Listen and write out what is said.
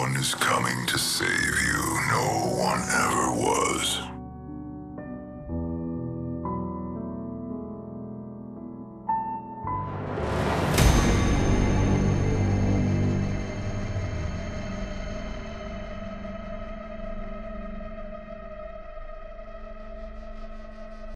One is coming to save